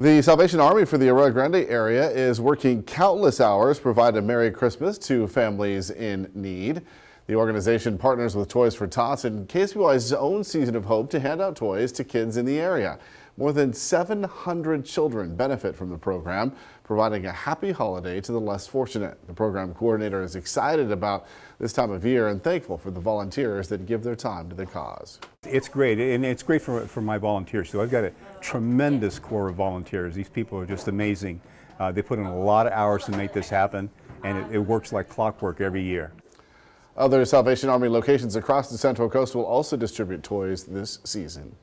The Salvation Army for the Arroyo Grande area is working countless hours to provide a Merry Christmas to families in need. The organization partners with Toys for Tots and KSBY's own Season of Hope to hand out toys to kids in the area. More than 700 children benefit from the program, providing a happy holiday to the less fortunate. The program coordinator is excited about this time of year and thankful for the volunteers that give their time to the cause. It's great, and it's great for, for my volunteers too. I've got a tremendous core of volunteers. These people are just amazing. Uh, they put in a lot of hours to make this happen, and it, it works like clockwork every year. Other Salvation Army locations across the Central Coast will also distribute toys this season.